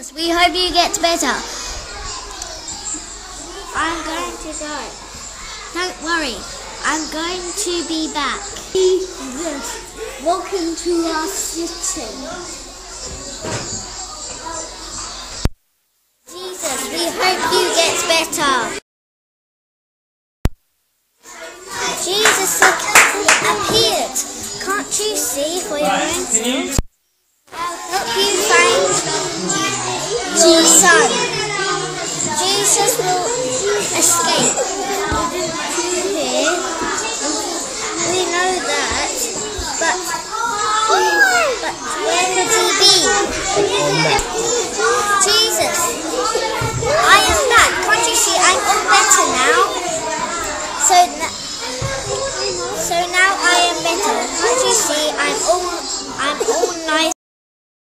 Jesus, we hope you get better. I'm going to go. Don't worry, I'm going to be back. Jesus, welcome to our city. Jesus, we hope you get better. Jesus appeared. Can't you see for your own self? I'll help you find Jesus. Jesus will escape. Here, we know that, but, but where could he be? Jesus. I am back. Can't you see? I'm all better now. So, so now I am better. Can't you see? I'm all, I'm